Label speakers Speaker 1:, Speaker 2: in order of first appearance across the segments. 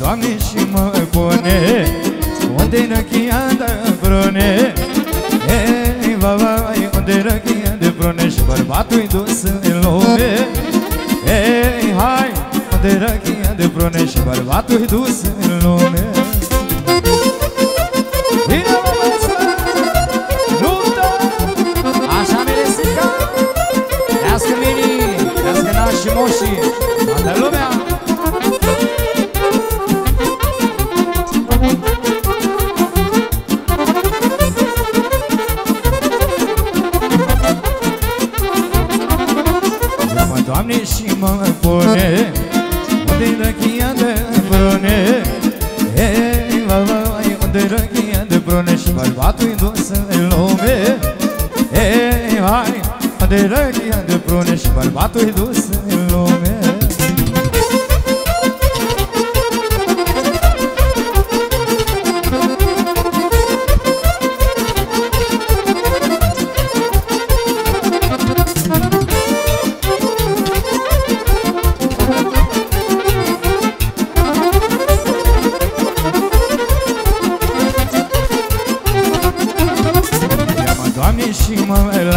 Speaker 1: Doamne, și mă pune Unde-i răchia de prune Ei, va, va, unde-i răchia de prune Și bărbatul-i dus în lume Ei, hai, unde-i răchia de prune Și bărbatul-i dus în lume Bine, mă, băieță! Luptă!
Speaker 2: Așa meresica Trească mini Trească nași și moșii
Speaker 1: Doamne, și mă pune Unde-i răchia de prune? Ei, va, va, vai, unde-i răchia de prune Și bărbatul-i dus în lume Ei, hai, unde-i răchia de prune Și bărbatul-i dus în lume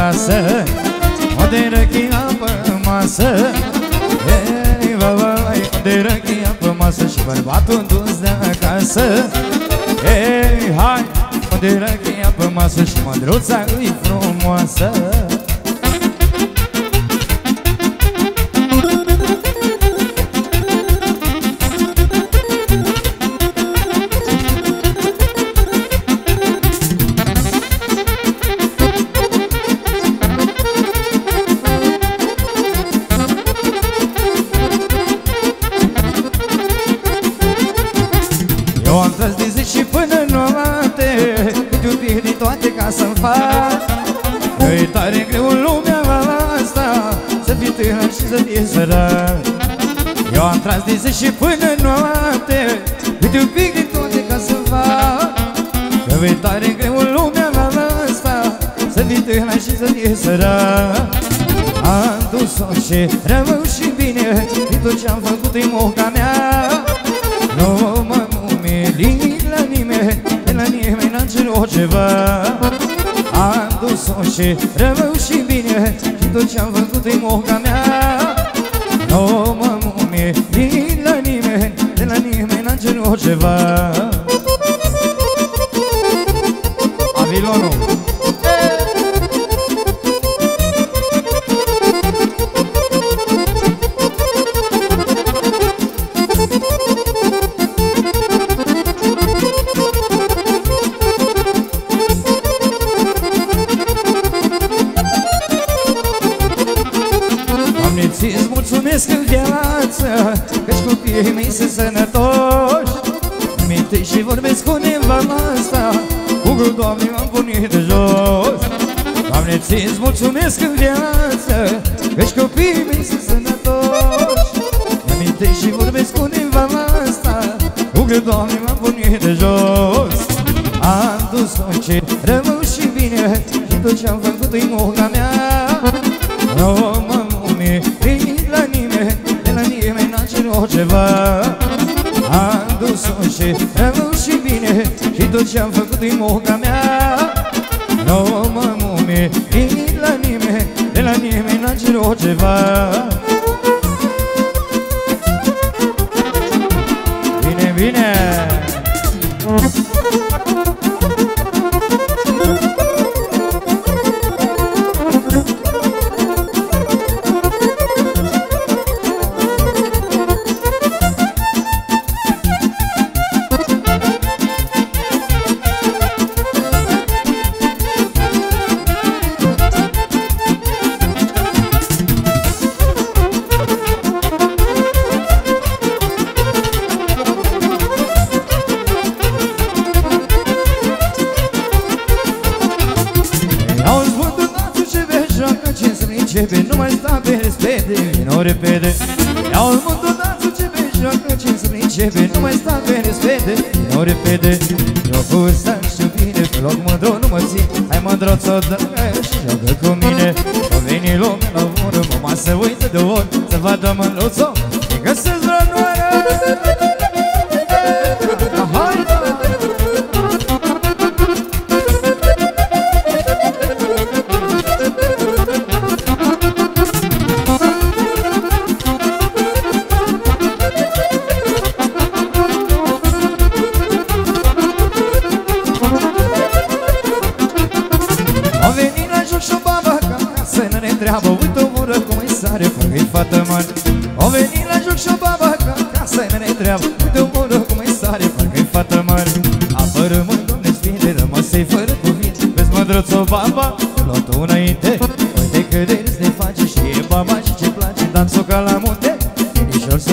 Speaker 1: mă lasă Unde-i răchia pe masă. Ei, va, va, vai, unde-i răchia pe masă Și bărbatul dus de acasă. Ei, hai, unde-i răchia pe masă Și mândruța îi frumoasă să fii sărac Eu am tras de zi și până noapte Câte un pic din toate ca să-mi fac Că e tare greu în lumea asta Să fii tânăr și să fii sărac. Am dus-o și rău și bine Din tot ce-am făcut în moca mea. Nu mă umili la nimeni De la nimeni n-am cerut ceva. Am dus-o și rău și bine Și tot ce-am făcut în moca mea n-am cerut ceva. Avilonul Doamne, ți-ți mulțumesc în viață Căci copiii mei sunt sănătoși Minte și vorbesc cu nevama asta. Cu Doamne, m-am pornit de jos. Doamne, ți-ți mulțumesc în viață Căci copiii mei sunt sănătoși. Minte și vorbesc cu nevama asta. Cu Doamne, m-am pornit de jos. Am dus-o ce rău și bine Și tot ce-am făcut în moga mea. Nu mă umili la nimeni, de la nimeni n-am cerut ceva. Am dus-o și rău și bine Și tot ce-am făcut în moca mea Nu mă umili la nimeni, de la nimeni n-am cerut ceva Bine, bine! Repede. Auzi, bă, dați ce vezi, joacă ce să începe Nu mai sta pe respete, vino repede Eu pus să știu bine, pe loc mândru nu mă țin. Hai mândru ți-o dă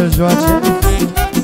Speaker 1: inișor să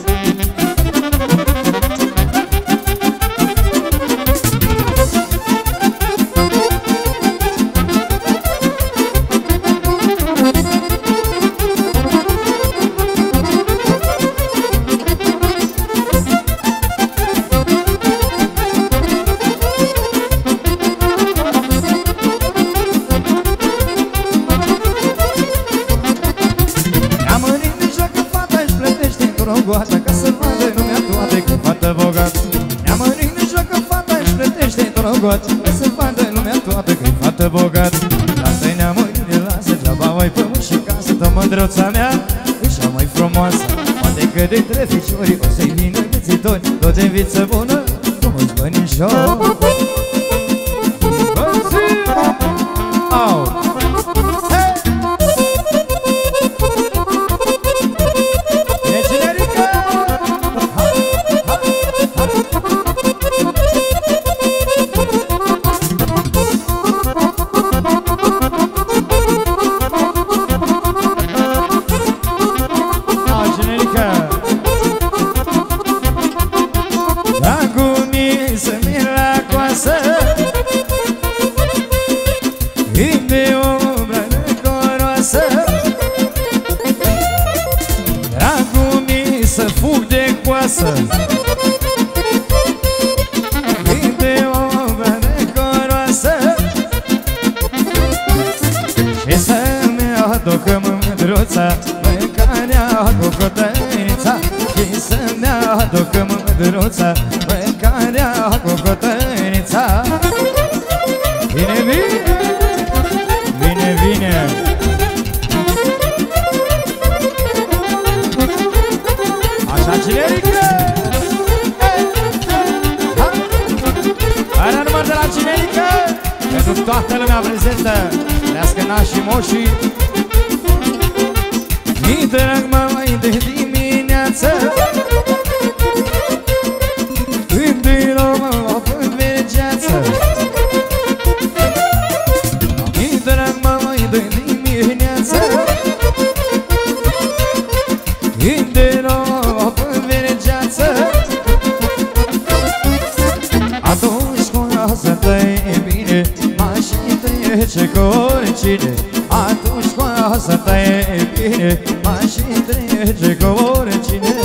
Speaker 1: plătește într rogoată Ca să vadă lumea toată că fată bogată Lasă-i neamările, lasă geaba mai pământ și casă Tă mândruța mea e cea mai frumoasă. Poate că de trei ficiori o să-i vină gâțitori Tot de viță bună, cum îți bănișor oricine Atunci cu asta ta e bine Mașini trece cu oricine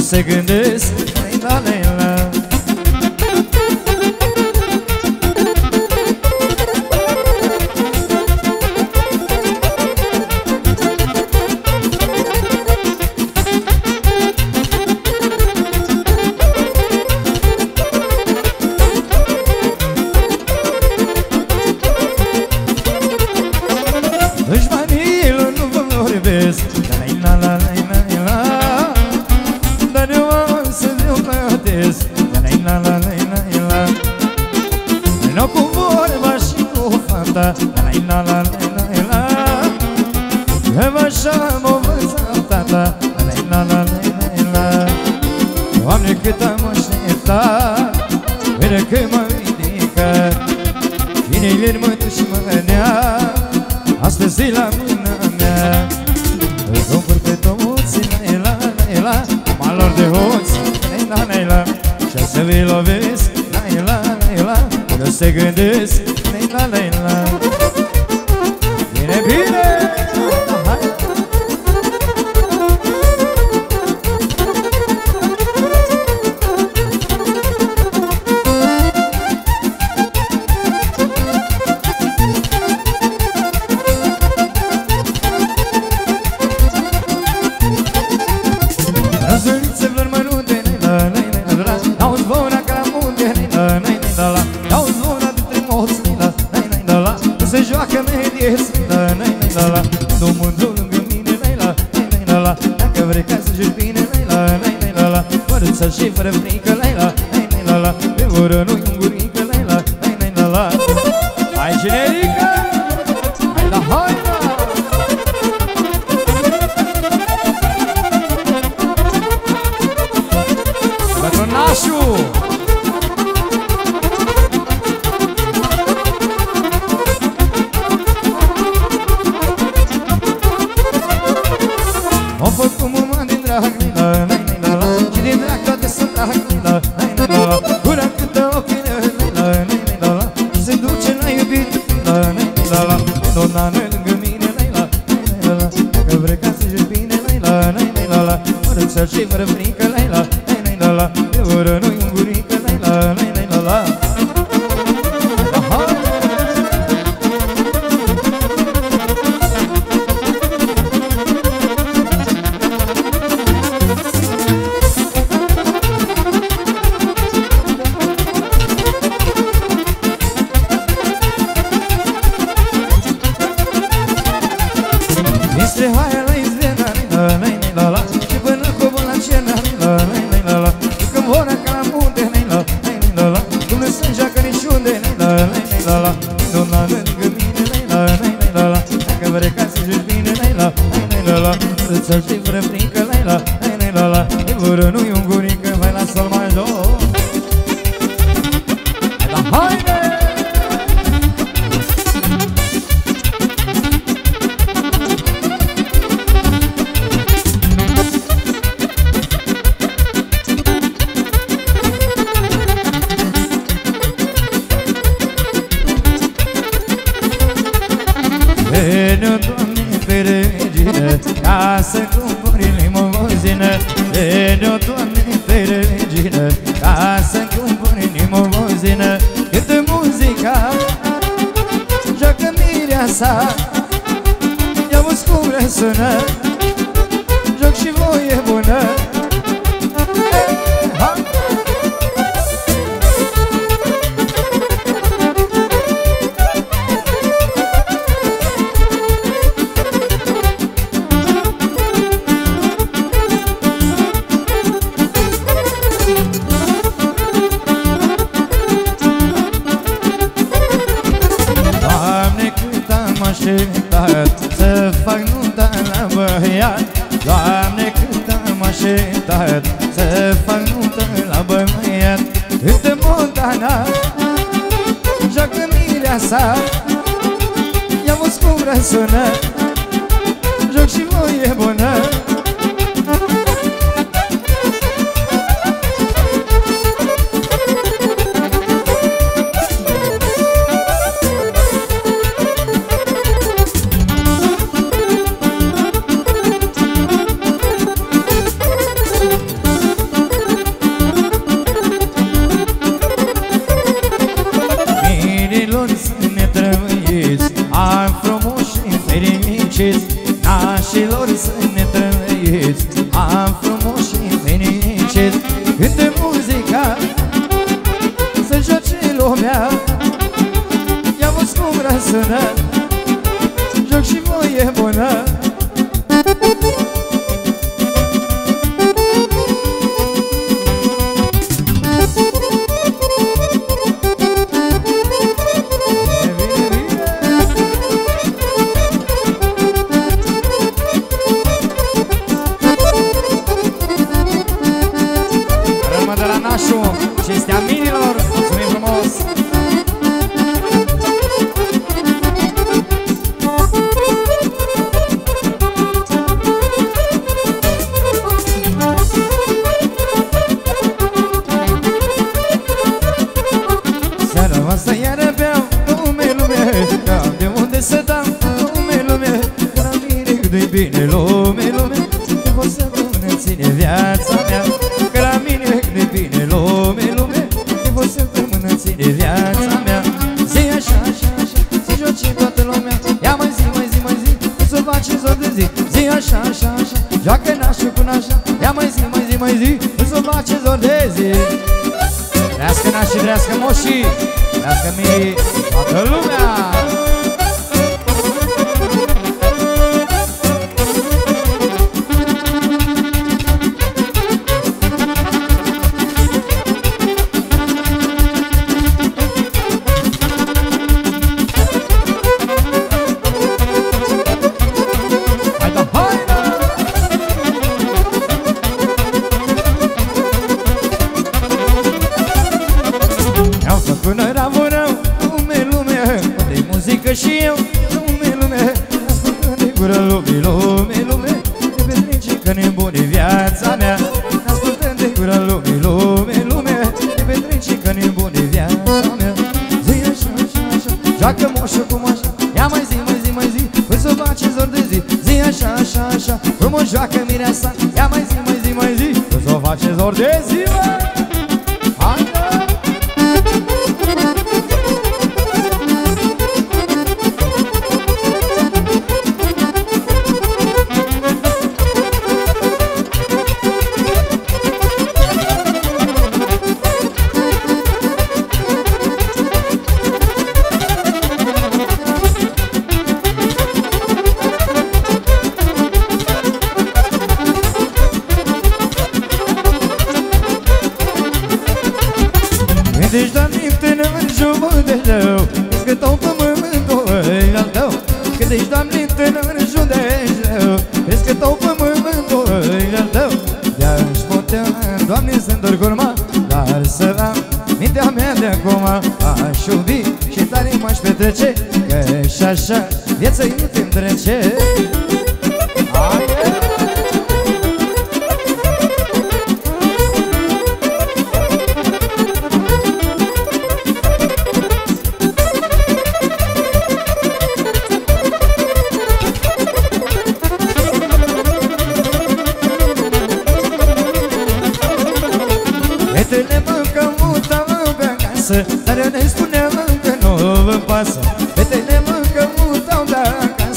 Speaker 1: se gândesc la la la la Heva și-am învățat tata La la la la la Doamne cât am așteptat Până când mă ridică Chinele-n mă dușmânea Astăzi e la mâna mea. Îl cumpăr toți La la la Malor de hoți La la la. Și să vi lovesc La la la la se gândesc La la la la. Hai gurică, la la la Să-l știi vrem din călai la, la, la, la, la, la, la, la, la, la, muzină Cântă muzica Joacă mireasa. Ia-uzi cum răsună băiat Doamne cât am așteptat Să fac nuntă la băiat Câte Montana Joacă mirea sa I-am văzut cum răsună Joc și voi e bună bitches Joacă nașul cu nașa Ia mai zi, mai zi, mai zi Că să face zor de zi. Trească nașii, trească moșii Trească mii Toată lumea că și eu Lume, lume, ascultă-ne gură Lume, lume, lume Te petrece că nebune viața mea. Ascultă-ne gură Lume, lume, lume Te petrece că nebune viața mea. Zi așa, așa, așa Joacă moșă cu moșă Ia mai zi, mai zi, mai zi Păi să face zor de zi. Zi așa, așa, așa Frumos joacă mireasa. Ia mai zi, mai zi, mai zi Păi să face zor de zi, mă Doamne, să-mi dor gurma Dar să am mintea mea de acum. Aș iubi și tare m-aș petrece Că și așa viața iute-mi trece. acasă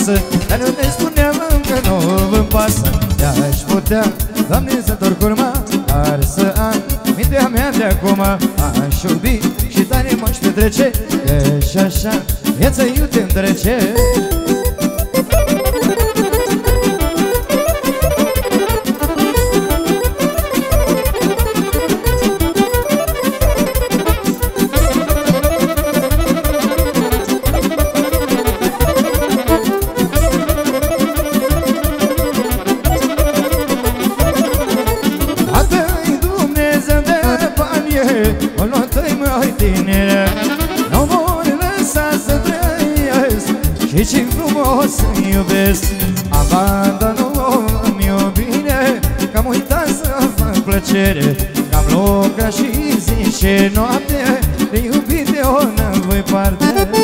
Speaker 1: acasă Dar eu ne spuneam că nu vă pasă. De-aș putea, Doamne, să dor curma Dar să am mintea mea de acum. Aș iubi și tare m-aș petrece Că și așa viața iute-mi trece tinere. Nu vor lăsa să trăiesc Și ce frumos să iubesc. Abandonul-mi iubire Că am uitat să fac plăcere. Că am lucrat și zi și noapte De iubit de o voi parte